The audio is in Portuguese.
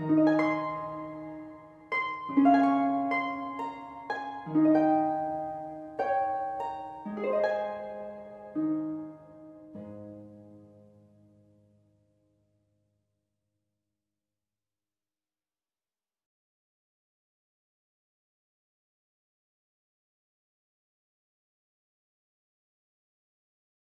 Música